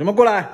怎么过来？